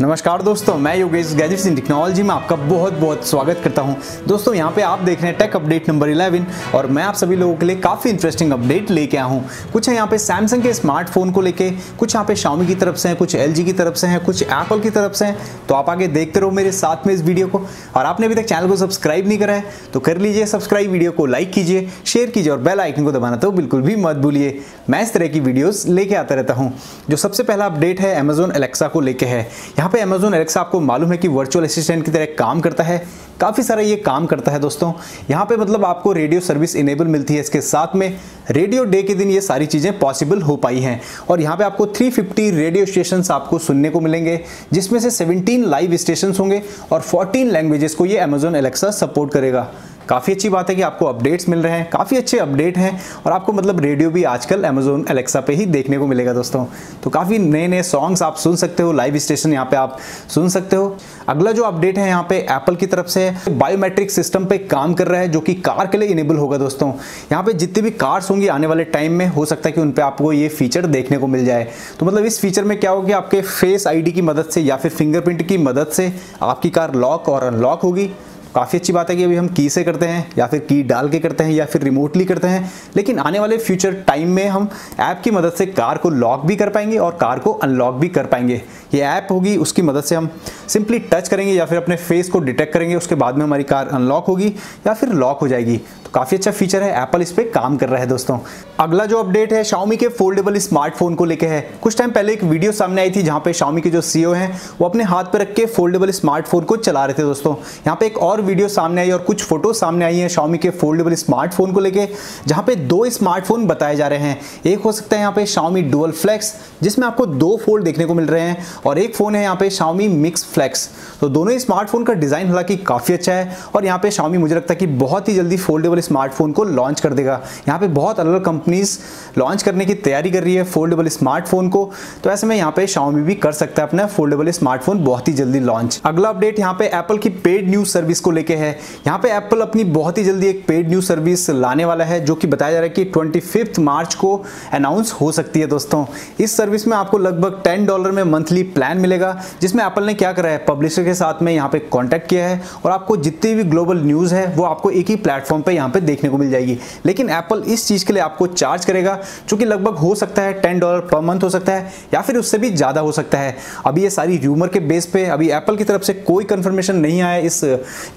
नमस्कार दोस्तों, मैं योगेश गैजेट्स इन टेक्नोलॉजी में आपका बहुत बहुत स्वागत करता हूँ। दोस्तों, यहाँ पे आप देख रहे हैं टेक अपडेट नंबर 11 और मैं आप सभी लोगों के लिए काफ़ी इंटरेस्टिंग अपडेट लेके आया हूँ। कुछ है यहाँ पे सैमसंग के स्मार्टफ़ोन को लेके, कुछ यहाँ पे शामी की तरफ़ से हैं, कुछ LG की तरफ़ से हैं, कुछ एप्पल की तरफ़ से हैं। तो आप आगे देखते रहो मेरे साथ में इस वीडियो को, और आपने अभी तक चैनल को सब्सक्राइब नहीं करा है तो कर लीजिए सब्सक्राइब वीडियो को लाइक कीजिए शेयर कीजिए, और बेल आइकन को दबाना तो बिल्कुल भी मत भूलिए। मैं इस तरह की वीडियोज़ लेके आता रहता हूँ। जो सबसे पहला अपडेट है अमेजोन एलेक्सा को लेके है। यहाँ पे अमेजोन एलेक्सा आपको मालूम है कि वर्चुअल असिस्टेंट की तरह काम करता है। काफ़ी सारा ये काम करता है दोस्तों। यहाँ पे मतलब आपको रेडियो सर्विस इनेबल मिलती है इसके साथ में। रेडियो डे के दिन ये सारी चीज़ें पॉसिबल हो पाई हैं। और यहाँ पे आपको 350 रेडियो स्टेशन आपको सुनने को मिलेंगे, जिसमें से 17 लाइव स्टेशन होंगे और 14 लैंग्वेजेस को ये अमेजोन एलेक्सा सपोर्ट करेगा। काफ़ी अच्छी बात है कि आपको अपडेट्स मिल रहे हैं, काफ़ी अच्छे अपडेट हैं और आपको मतलब रेडियो भी आजकल अमेजोन एलेक्सा पे ही देखने को मिलेगा दोस्तों। तो काफ़ी नए नए सॉन्ग्स आप सुन सकते हो लाइव स्टेशन यहाँ पे आप सुन सकते हो। अगला जो अपडेट है यहाँ पे एप्पल की तरफ़ से बायोमेट्रिक सिस्टम पे काम कर रहा है जो कि कार के लिए इनेबल होगा दोस्तों। यहाँ पे जितनी भी कार्स होंगी आने वाले टाइम में, हो सकता है कि उन पर आपको ये फीचर देखने को मिल जाए। तो मतलब इस फीचर में क्या होगी आपके फेस आईडी की मदद से या फिर फिंगरप्रिंट की मदद से आपकी कार लॉक और अनलॉक होगी। काफ़ी अच्छी बात है कि अभी हम की से करते हैं, या फिर की डाल के करते हैं, या फिर रिमोटली करते हैं, लेकिन आने वाले फ्यूचर टाइम में हम ऐप की मदद से कार को लॉक भी कर पाएँगे और कार को अनलॉक भी कर पाएँगे। ये ऐप होगी, उसकी मदद से हम सिंपली टच करेंगे या फिर अपने फेस को डिटेक्ट करेंगे, उसके बाद में हमारी कार अनलॉक होगी या फिर लॉक हो जाएगी। तो काफ़ी अच्छा फीचर है एप्पल इस पर काम कर रहा है दोस्तों। अगला जो अपडेट है शाओमी के फोल्डेबल स्मार्टफ़ोन को लेकर है। कुछ टाइम पहले एक वीडियो सामने आई थी, जहाँ पे शाओमी के जो सीईओ हैं, वो अपने हाथ पे रख के फोल्डेबल स्मार्टफ़ोन को चला रहे थे दोस्तों। यहाँ पे एक और वीडियो सामने आई और कुछ फ़ोटो सामने आई है शाओमी के फोल्डेबल स्मार्टफ़ोन को लेके, जहाँ पे दो स्मार्टफ़ोन बताए जा रहे हैं। एक हो सकता है यहाँ पे शाओमी डुअल फ्लेक्स जिसमें आपको दो फोल्ड देखने को मिल रहे हैं, और एक फ़ोन है यहाँ पे शाओमी मिक्स फ्लेक्स तो दोनों स्मार्टफ़ोन का डिज़ाइन हालाँकि काफ़ी अच्छा है, और यहाँ पे शाओमी मुझे लगता है कि बहुत ही जल्दी फोल्डेबल स्मार्टफ़ोन को लॉन्च कर देगा। यहाँ पे बहुत अलग अलग कंपनीज़ लॉन्च करने की तैयारी कर रही है फोल्डेबल स्मार्टफ़ोन को। तो ऐसे में यहाँ पे शाओमी भी कर सकता है अपना फोल्डेबल स्मार्टफ़ोन बहुत ही जल्दी लॉन्च अगला अपडेट यहाँ पे एप्पल की पेड न्यूज़ सर्विस को लेके है। यहाँ पे एप्पल अपनी बहुत ही जल्दी एक पेड न्यूज़ सर्विस लाने वाला है, जो कि बताया जा रहा है कि ट्वेंटी मार्च को अनाउंस हो सकती है दोस्तों। इस सर्विस में आपको लगभग टेन डॉलर में मंथली प्लान मिलेगा, जिसमें एप्पल ने क्या करा है? पब्लिशर के साथ में यहाँ पे कॉन्टैक्ट किया है, और आपको जितनी भी ग्लोबल न्यूज़ है, वो आपको एक ही प्लेटफॉर्म पर यहाँ पे देखने को मिल जाएगी। लेकिन एप्पल इस चीज़ के लिए आपको चार्ज करेगा, जो कि लगभग हो सकता है टेन डॉलर पर मंथ हो सकता है, या फिर उससे भी ज़्यादा हो सकता है। अभी ये सारी र्यूमर के बेस पे, अभी एप्पल की तरफ़ से कोई कंफर्मेशन नहीं आया इस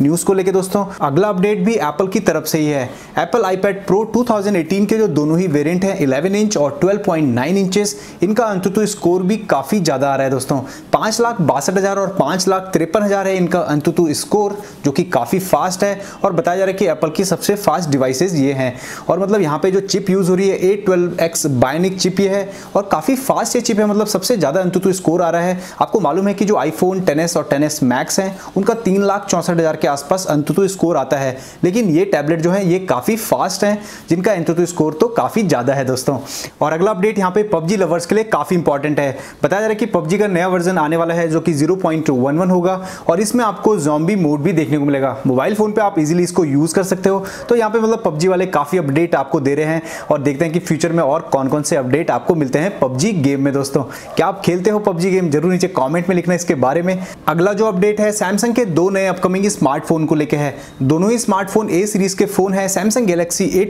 न्यूज़ को लेकर दोस्तों। अगला अपडेट भी एप्पल की तरफ़ से ही है। एप्पल आईपैड प्रो 2018 के जो दोनों ही वेरिएंट हैं 11 इंच और 12.9 इंचेस इनका अंतुतु स्कोर भी काफ़ी ज़्यादा आ रहा है दोस्तों। पाँच लाख बासठ हज़ार और पाँच लाख तिरपन हज़ार है इनका अंतुतु स्कोर जो कि काफ़ी फास्ट है। और बताया जा रहा है कि एप्पल की सबसे फास्ट डिवाइसेज ये हैं। और मतलब यहाँ पे जो चिप यूज़ हो रही है A twelve X bionic chip ये है, और काफ़ी फास्ट ये चिप है मतलब सबसे ज़्यादा अंतुतु स्कोर आ रहा है। आपको मालूम है कि जो आईफोन टेन और टेन मैक्स हैं, उनका तीन लाख चौंसठ हज़ार के आसपास अंतुतु स्कोर आता है। लेकिन ये टैबलेट जो है, ये काफ़ी फास्ट हैं, जिनका अंतुतु स्कोर तो काफ़ी ज़्यादा है दोस्तों। और अगला अपडेट यहाँ पे पबजी लवर्स के लिए काफ़ी इंपॉर्टेंट है। बताया जा रहा है कि पबजी का नया वर्जन आने वाला है, जो कि 0.11 होगा, और इसमें आपको जॉम्बी मोड भी देखने को मिलेगा। मोबाइल फ़ोन पर आप इजिली इसको यूज़ कर सकते हो। तो यहाँ पे मतलब पबजी वाले काफ़ी अपडेट आपको दे रहे हैं और देखते हैं कि फ्यूचर में और कौन कौन से अपडेट आपको मिलते हैं पबजी गेम में दोस्तों। क्या आप खेलते हो पबजी गेम ज़रूर नीचे कॉमेंट में लिखना इसके बारे में। अगला जो अपडेट है सैमसंग के दो नए अपकमिंग स्मार्टफ़ोन को लेकर है। दोनों ही स्मार्टफ़ोन ए सीरीज़ के फ़ोन है सैमसंग गैलेक्सी ए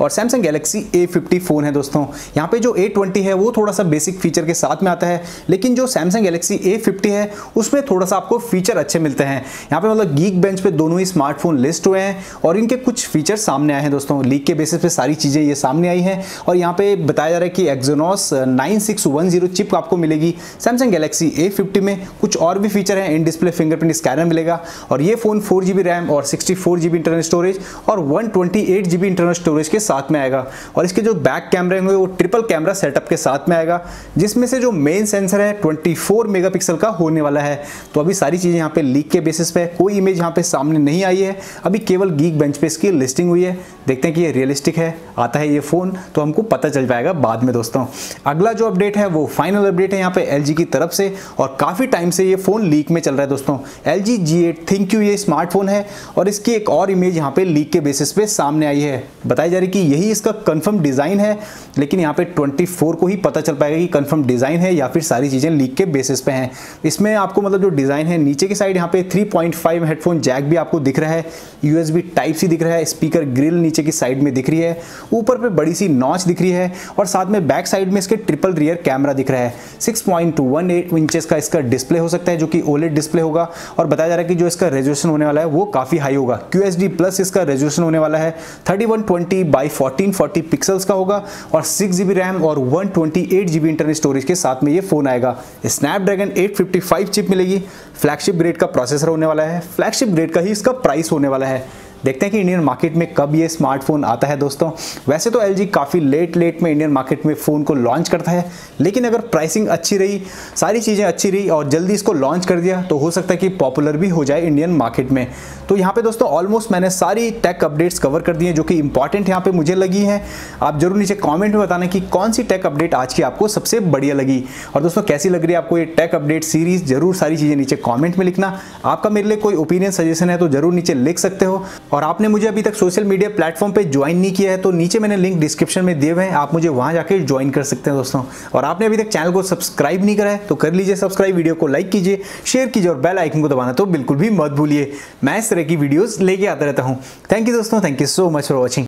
और सैमसंग गैलेक्सी ए फ़ोन है दोस्तों। यहाँ पे जो ए है, वो थोड़ा सा बेसिक फीचर के साथ में आता है, लेकिन जो सैमसंग गैलेक्सी ए है, उसमें थोड़ा सा आपको फीचर अच्छे मिलते हैं। यहाँ पे मतलब गीक बेंच पे दोनों ही स्मार्टफ़ोन लिस्ट हुए हैं और इनके कुछ फीचर सामने आए हैं दोस्तों। लीक के बेसिस पे सारी चीज़ें ये सामने आई हैं और यहाँ पे बताया जा रहा है कि एक्जोनॉस 9610 चिप आपको मिलेगी। सैमसंग गैलेक्सी ए में कुछ और भी फीचर हैं। इन डिस्प्ले फिंगरप्रिंट स्कैनर मिलेगा और ये फ़ोन फोर रैम और सिक्सटी इंटरनल स्टोरेज और वन इंटरनल स्टोरेज के साथ में आएगा। और इसके जो बैक कैमरे होंगे, वो ट्रिपल कैमरा सेटअप के साथ में आएगा, जिसमें से जो मेन सेंसर है 24 मेगापिक्सल का होने वाला है। तो अभी सारी चीज़ें यहाँ पे लीक के बेसिस पे कोई इमेज यहाँ पे सामने नहीं आई है। अभी केवल गीक बेंच पे इसकी लिस्टिंग हुई है, देखते हैं कि ये रियलिस्टिक है, आता है ये फ़ोन तो हमको पता चल पाएगा बाद में दोस्तों। अगला जो अपडेट है, वो फाइनल अपडेट है यहाँ पे LG की तरफ़ से, और काफ़ी टाइम से ये फ़ोन लीक में चल रहा है दोस्तों। L G G eight ThinQ ये स्मार्टफ़ोन है, और इसकी एक और इमेज यहाँ पे लीक के बेसिस पे सामने आई है। बताई जा रही कि यही इसका कंफर्म डिज़ाइन है, लेकिन यहाँ पे 24 को ही पता चल पाएगा कि कंफर्म डिज़ाइन है या फिर सारी चीज़ें लीक के बेसिस पे हैं। इसमें आपको मतलब जो डिज़ाइन है, नीचे की साइड यहाँ पे 3.5 हेडफोन जैक भी आपको दिख रहा है यूएसबी टाइप सी दिख रहा है स्पीकर ग्रिल नीचे की साइड में दिख रही है, ऊपर पे बड़ी सी नॉच दिख रही है और साथ में बैक साइड में इसके ट्रिपल रियर कैमरा दिख रहा है। सिक्स पॉइंट इंचेस का इसका डिस्प्ले हो सकता है, जो कि ओलेड डिस्प्ले होगा और बताया जा रहा है कि जो इसका रेजोल्यूशन होने वाला है, वो काफ़ी हाई होगा। क्यू प्लस इसका रेजोल्यूशन होने वाला है, thirty one twenty by fourteen forty pixels का होगा और सिक्स जीबी रैम और one twenty eight GB internal storage के साथ में ये फ़ोन आएगा। स्नैपड्रैगन 855 चिप मिलेगी। फ्लैगशिप ग्रेड का प्रोसेसर होने वाला है। फ्लैगशिप ग्रेड का ही इसका प्राइस होने वाला है। देखते हैं कि इंडियन मार्केट में कब ये स्मार्टफ़ोन आता है दोस्तों। वैसे तो एलजी काफ़ी लेट लेट में इंडियन मार्केट में फ़ोन को लॉन्च करता है। लेकिन अगर प्राइसिंग अच्छी रही, सारी चीज़ें अच्छी रही और जल्दी इसको लॉन्च कर दिया तो हो सकता है कि पॉपुलर भी हो जाए इंडियन मार्केट में। तो यहाँ पे दोस्तों ऑलमोस्ट मैंने सारी टेक अपडेट्स कवर कर दी हैं, जो कि इंपॉर्टेंट यहाँ पे मुझे लगी हैं। आप ज़रूर नीचे कमेंट में बताना कि कौन सी टेक अपडेट आज की आपको सबसे बढ़िया लगी। और दोस्तों, कैसी लग रही है आपको ये टेक अपडेट सीरीज़ ज़रूर सारी चीज़ें नीचे कॉमेंट में लिखना। आपका मेरे लिए कोई ओपिनियन सजेशन है तो ज़रूर नीचे लिख सकते हो। और आपने मुझे अभी तक सोशल मीडिया प्लेटफॉर्म पे ज्वाइन नहीं किया है तो नीचे मैंने लिंक डिस्क्रिप्शन में दिए हुए हैं, आप मुझे वहाँ जाकर ज्वाइन कर सकते हैं दोस्तों। और आपने अभी तक चैनल को सब्सक्राइब नहीं करा है तो कर लीजिए सब्सक्राइब वीडियो को लाइक कीजिए शेयर कीजिए और बेल आइकन को दबाना तो बिल्कुल भी मत भूलिए। मैं इस तरह की वीडियोज़ लेके आता रहता हूँ। थैंक यू दोस्तों thank you so much for watching